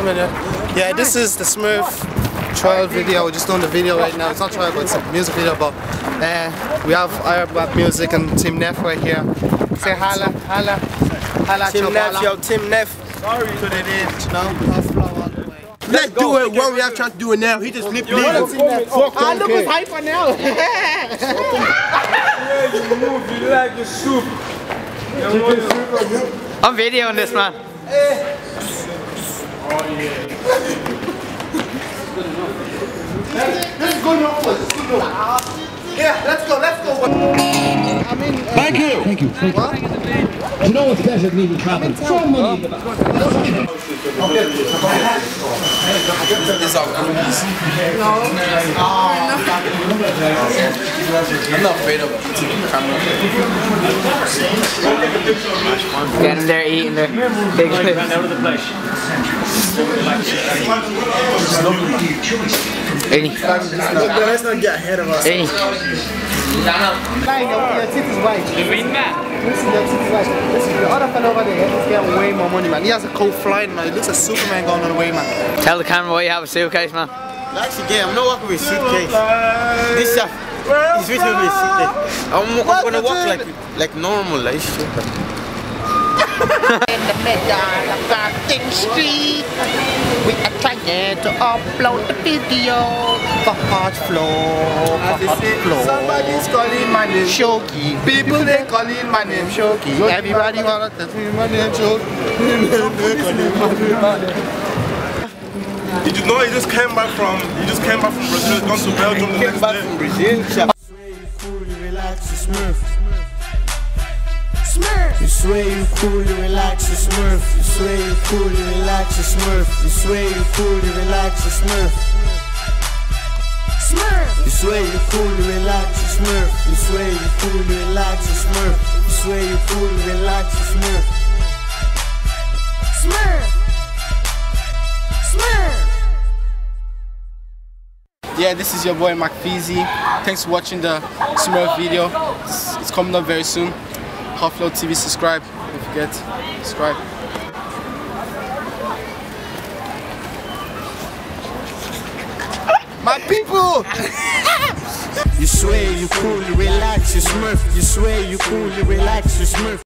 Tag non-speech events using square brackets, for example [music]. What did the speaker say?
Yeah, this is the Smurf trial video. We're just doing the video right now. It's not trial, but it's a music video. But uh, we have Iron Music and Team Neff right here. Say holla, holla, holla at Tim Neff, yo, Tim Neff. Sorry to the end, you know. Hot Flow all the way. Let's do it. What we have trying to do it now. He just flipped me. Ah, look who's hyper now. You move, you like the soup. I'm videoing this man. This is good enough for us. This is good enough. Yeah, let's go, let's go. I mean, uh, Thank you. Thank you. Thank you. You know what's better than even traveling? Throw money. I'm not afraid of camera. Get him there eating there. Big Any. Let's not get ahead of us. Any. Fine, your, your tits is white. Listen, your tits is white. Listen, the other fellow over there is getting way more money, man. He has a coat flying, man. He looks like Superman going on the way, man. Tell the camera why you have a suitcase, man. Actually, yeah, I'm not walking with a suitcase. This stuff is with me with suitcase. I'm, I'm gonna walk like like normal, like shit. In the middle of Garden Street, we are trying to upload the video for Hot Flow, for Hot Flow. Somebody's calling my name. Shogi. People they calling my name. Shogi. Everybody wanna tell me my name, Shogi. He just no, he just came back from he just came back from Brazil, he's gone to Belgium the next Came next back day. From Brazil. You swear you cool, you relax, you smurf. You swear you cool, you relax, you smurf. You swear you cool, you relax, you smurf. Smurf. You swear you cool, you relax, you smurf. You swear you cool, you relax, you smurf. You swear you cool, you relax, you smurf. Smurf. Smurf. Yeah, this is your boy MacFeezy. Thanks for watching the Smurf video. It's, it's coming up very soon. Hotflow TV, subscribe. Don't forget, subscribe. My people! [laughs] You swear you cool, you relax, you smurf. You swear you cool, you relax, you smurf.